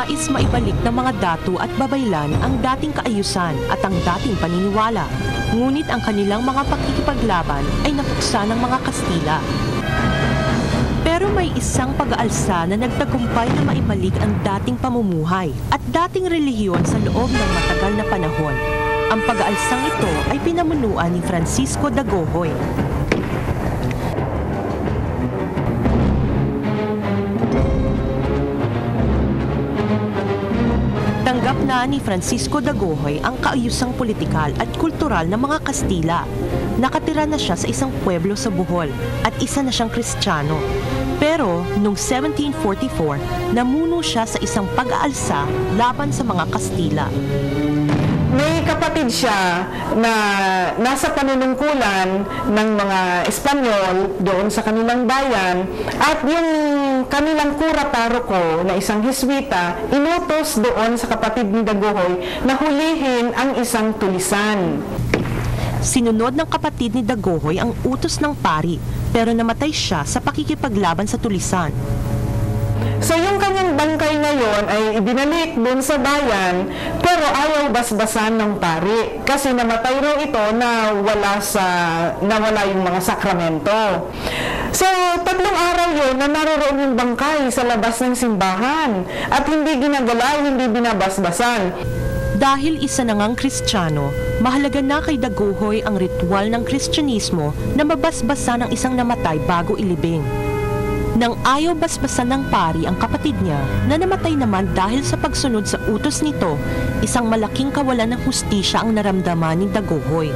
Nais maibalik ng mga datu at babaylan ang dating kaayusan at ang dating paniniwala. Ngunit ang kanilang mga pakikipaglaban ay napuksa ng mga Kastila. Pero may isang pag-aalsa na nagtagumpay na maibalik ang dating pamumuhay at dating relihiyon sa loob ng matagal na panahon. Ang pag-aalsang ito ay pinamunuan ni Francisco Dagohoy. Tanggap na ni Francisco Dagohoy ang kaayusang politikal at kultural ng mga Kastila. Nakatira na siya sa isang pueblo sa Bohol at isa na siyang Kristiyano. Pero noong 1744, namuno siya sa isang pag-aalsa laban sa mga Kastila. May kapatid siya na nasa panunungkulan ng mga Espanyol doon sa kanilang bayan at yung kanilang kura paroko na isang Hiswita inutos doon sa kapatid ni Dagohoy na hulihin ang isang tulisan. Sinunod ng kapatid ni Dagohoy ang utos ng pari pero namatay siya sa pakikipaglaban sa tulisan. So yung kanyang bangkay ngayon ay ibinalik doon sa bayan pero ayaw basbasan ng pari kasi namatay raw ito na wala sa nawala yung mga sakramento. So tatlong araw yun na naroroon yung bangkay sa labas ng simbahan at hindi ginagalaw, hindi binabasbasan. Dahil isa na ngang Kristiyano, mahalaga na kay Daguhoy ang ritual ng Kristyanismo na mabasbasa ng isang namatay bago ilibing. Nang ayaw basbasan ng pari ang kapatid niya na namatay naman dahil sa pagsunod sa utos nito, isang malaking kawalan ng hustisya ang naramdaman ni Daguhoy.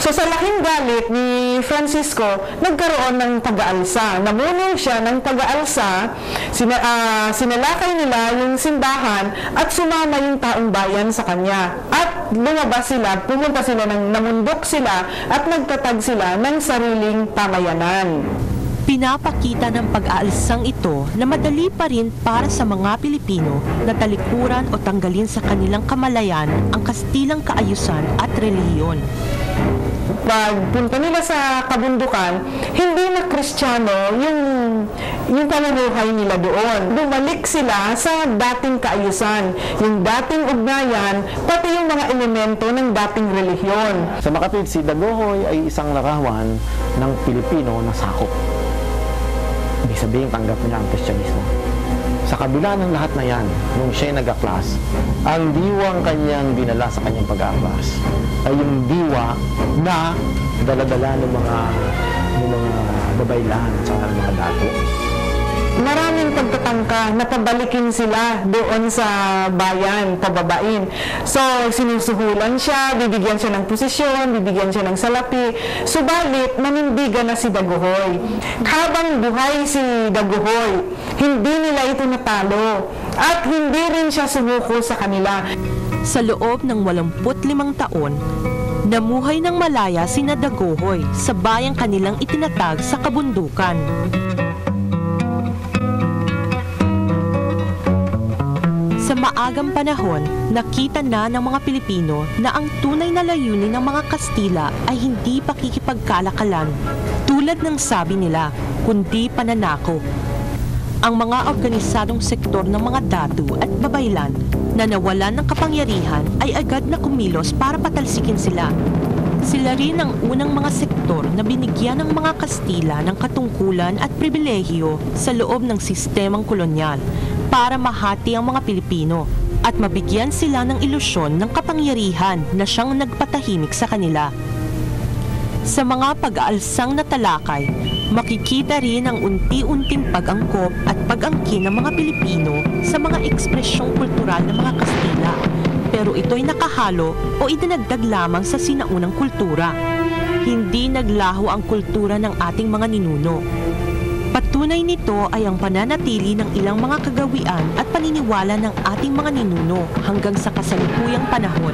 So sa laking galit ni Francisco, nagkaroon ng pag-aalsa. Namuno siya ng pag-aalsa, sina, ah, sinalakay nila yung simbahan at sumama yung taong bayan sa kanya. At lumabas sila, pumunta sila ng namundok sila at nagtatag sila ng sariling pamayanan. Pinapakita ng pag-aalsang ito na madali pa rin para sa mga Pilipino na talikuran o tanggalin sa kanilang kamalayan ang kastilang kaayusan at relihiyon. pagpunta nila sa kabundukan, hindi na kristyano yung, yung pamumuhay nila doon. Bumalik sila sa dating kaayusan, yung dating ugnayan, pati yung mga elemento ng dating relihiyon. Sa makatwid, si Dagohoy ay isang larawan ng Pilipino na sakop. Ibig sabihin, tanggap niya ang Kristyanismo. Sa kabila ng lahat na yan, nung siya'y nag-aklas, ang diwang kanyang dinala sa kanyang pag-aaklas ay yung diwa na daladala ng mga ng mga babaylan at mga dato. Maraming pagtatangka na pabalikin sila doon sa bayan, pababain. So, sinusuhulan siya, bibigyan siya ng posisyon, bibigyan siya ng salapi. Subalit, manindigan na si Daguhoy. Habang buhay si Daguhoy, hindi nila ito natalo. At hindi rin siya sumuko sa kanila. Sa loob ng 85 taon, namuhay ng malaya si Dagohoy sa bayang kanilang itinatag sa kabundukan. Sa maagang panahon, nakita na ng mga Pilipino na ang tunay na layunin ng mga Kastila ay hindi pakikipagkalakalan, tulad ng sabi nila, kundi pananako. Ang mga organisadong sektor ng mga datu at babaylan na nawalan ng kapangyarihan ay agad na kumilos para patalsikin sila. Sila rin ang unang mga sektor na binigyan ng mga Kastila ng katungkulan at pribilehiyo sa loob ng sistemang kolonyal para mahati ang mga Pilipino at mabigyan sila ng ilusyon ng kapangyarihan na siyang nagpatahimik sa kanila. Sa mga pag-aalsang na talakay, makikita rin ang unti-unting pag-angkop at pag-angkin ng mga Pilipino sa mga ekspresyong kultural ng mga Kastila. Pero ito'y nakahalo o idinagdag lamang sa sinaunang kultura. Hindi naglaho ang kultura ng ating mga ninuno. Patunay nito ay ang pananatili ng ilang mga kagawian at paniniwala ng ating mga ninuno hanggang sa kasalukuyang panahon